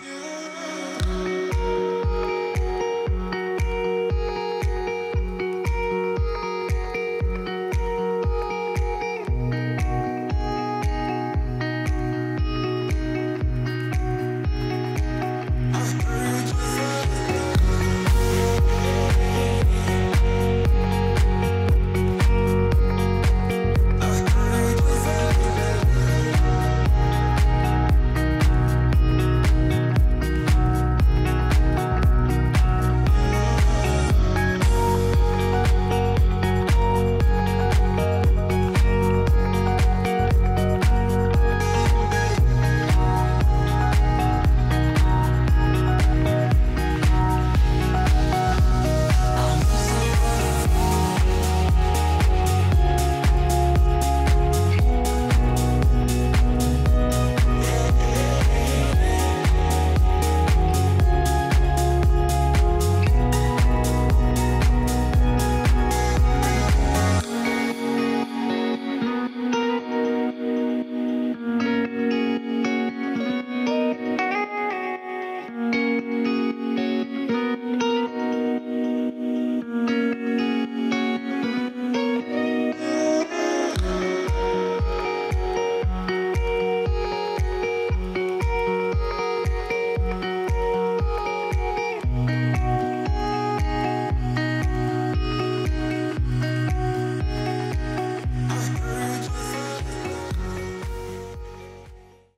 You